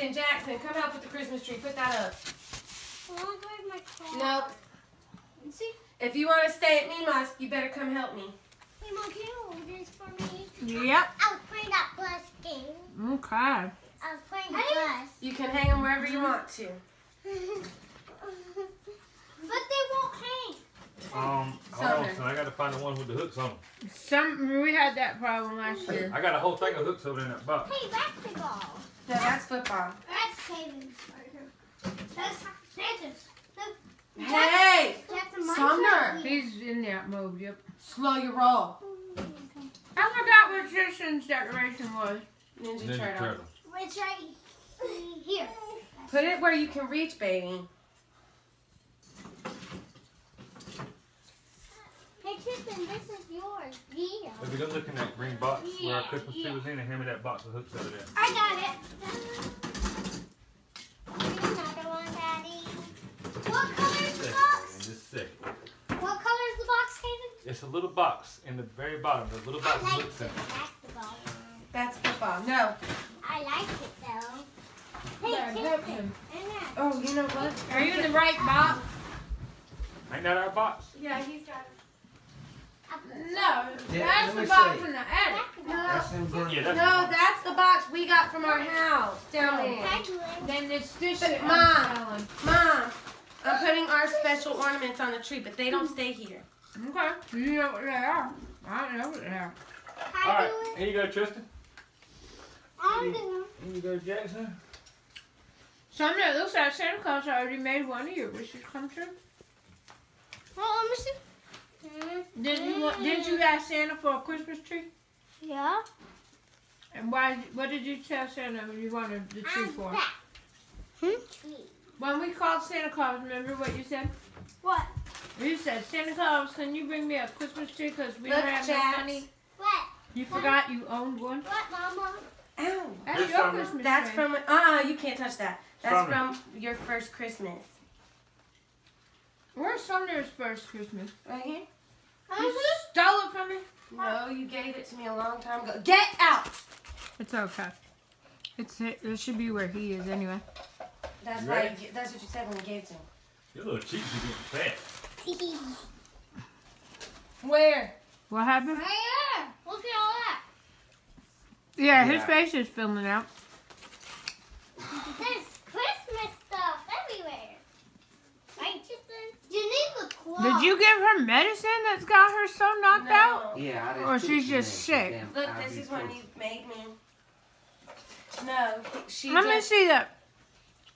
Jackson, Jackson, come help with the Christmas tree. Put that up. Nope. See? If you want to stay at Mima's, you better come help me. Hey, Mom, can you hold this for me? Yep. I was playing that bus game. Okay. I was playing the bus. You can hang them wherever you want to. but they won't hang. Um, hold on, son. I gotta find the one with the hooks on. 'em. Some we had that problem last year. I got a whole thing of hooks over in that box. Hey, basketball. No, that's football. That's Caden's. That's Santa's. Hey! Jackson, mine's Sumner. He's in that mode. Yep. Slow your roll. I forgot what Tristan's decoration was. Ninja, Ninja Turtle. Turtle. It's right here. Put it where you can reach, baby. Hey, Tristan, this is yours. Yeah. If we go look in that green box where our Christmas tree was in and hand me that box of hooks over there. I got it. Another one, Daddy. What color is the box? just a. What color is the box, Caden? It's a little box in the very bottom. The little box I with like hooks the in it. basketball. That's football. No. I like it though. Hey, There, help him. Oh, you know what? Are you in the right box? Ain't that our box? Yeah, he's got it. No. Yeah, That's let the me box see. in the attic. No. That's them green. Yeah, that's No, that's the box we got from our house down there. Then it's this But shit Mom. I'm selling. Mom, I'm putting our special ornaments on the tree, but they don't stay here. Okay. You know what they are. I don't know what they are. All Hi, right, Gwen. here you go, Tristan. I'm doing. Here you go, Jackson. Something that looks like Santa Claus already made one of your wishes come true. Oh, let me see. Didn't you want, didn't you ask Santa for a Christmas tree? Yeah. And why? What did you tell Santa you wanted the tree I'm for? back. Hmm? When we called Santa Claus, remember what you said? What? You said, Santa Claus, can you bring me a Christmas tree because we Look, don't have Jax. no money? What? You forgot you owned one. What, Mama? Ow. That's Here's your some- Christmas That's tree. from, uh-uh, you can't touch that. That's From from your first Christmas. Where's Sumner's first Christmas? Right here? You uh-huh. stole it from me? No, you gave it to me a long time ago. Get out! It's okay. It's it, it should be where he is anyway. That's You why. ready? You, that's what you said when you gave it to him. Your little cheeks are getting fat. Where? What happened? Right here. Look at all that. Yeah, his Yeah. face is filming out. There's Christmas stuff everywhere. Right, Tristan? You need the clock. Did you give her medicine that's got her so knocked out? Yeah, I just Or she's just of sick. damn Look, this is what you made me. No, she Let me see that.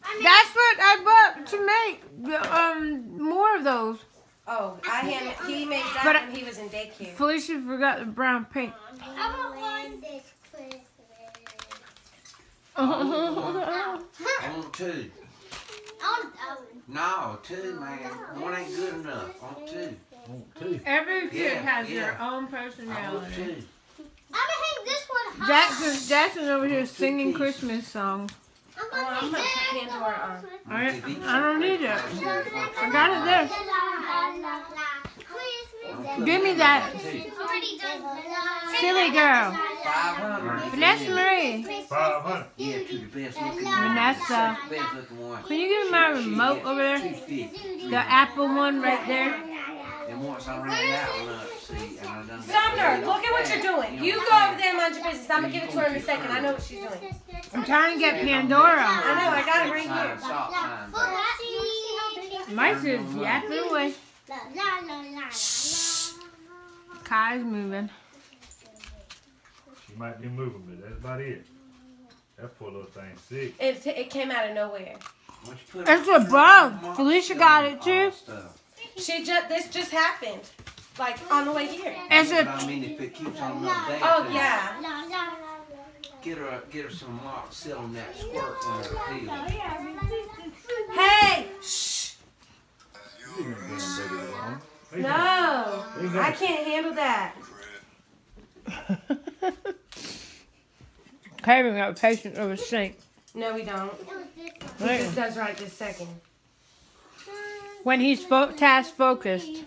I mean, That's what I bought to make the, um more of those. Oh, I hand, he made that But I- when he was in daycare. Felicia forgot the brown paint. I want one this Christmas. I want two. I want that one. No, two, man. One ain't good enough. I want two. Oh, two. Every kid Yeah, has their yeah. own I want personality. two. I'm gonna hang this one high. Jackson, Jackson over here singing Christmas songs. Oh, I'm Oh, gonna I'm hang gonna this put Pandora on. I, I don't need it. I got it there. Christmas. Give me that. Silly girl. Five hundred. Vanessa Marie. Yeah, the best. Vanessa. One. Can you give me my remote over there? The Apple one right there. And once I ran that one up, see, and I done Sumner, look at what you're doing. You go over there and mind your business. I'm gonna give it to her in a second. I know what she's doing. I'm trying to get Pandora. I know, I got it right here. stop sign, Look, that's you see how big? Mike's is yapping away. La. Kai's moving. She might be moving, but that's about it. That poor little thing sick. It, it came out of nowhere. Once you put It's a bug. Felicia got it too. She just this just happened, like on the way here. It's But a I mean, if it keeps on another day, Oh yeah. Get her, get her some moxil on that squirt on her peel. I can't handle that. Kevin got patience over sink. No, we don't. It was this one. He just does right this second. When he's fo- task focused,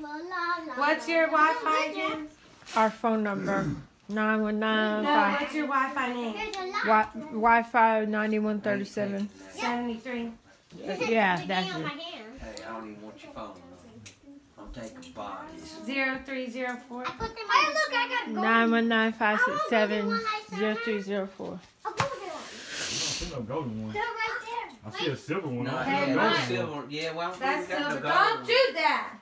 What's your Wi-Fi again? our phone number. Nine one nine No, five. what's your Wi-Fi name? There's a lot. Wi Wi-Fi ninety one thirty seven. Seventy-three. Yeah, that's it. Hey, I don't even want your phone. Though. I'm taking bodies. Zero three zero four. I put them hey, look, I got a golden. Nine one nine five six seven zero three zero four. One. I don't see no golden one. They're right there. I see a silver one. No, I Hey, see yeah, no no one. silver. Yeah, well, I don't That's think we got silver. no Don't do that.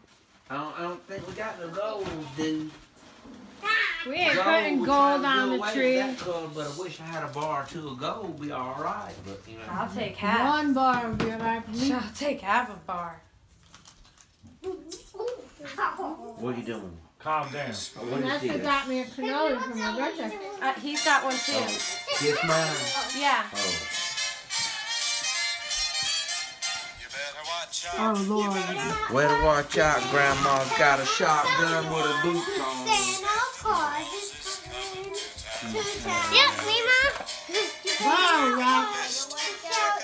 I don't, I don't think we got no gold, dude. Ah. We ain't Gold, putting gold on the tree. That color, but I wish I had a bar or two of gold. Be all right, but you know. I'll take half. One bar would be alright. I'll take half a bar. What are you doing? Calm down. What That's is what this? got me a cannoli for my birthday. Uh, he's got one too. Oh, kiss mine. Yeah. Oh. Oh Lord. Better watch out, Grandma's got a shotgun with a boots on. Santa Claus is coming to town. Yep, Mima. Wow, Rob.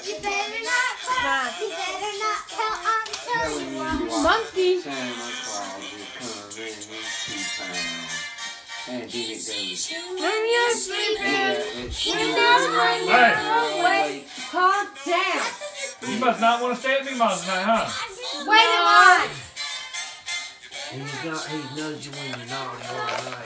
You better not cry. You better not tell Aunt Tilly. Monkey. And then it goes. When you're sleeping, Yeah, it's Hey, wait, calm down. you must not want to stay at me mom tonight, huh? Wait a minute. He's not, he's nudging when you're naughty or nice.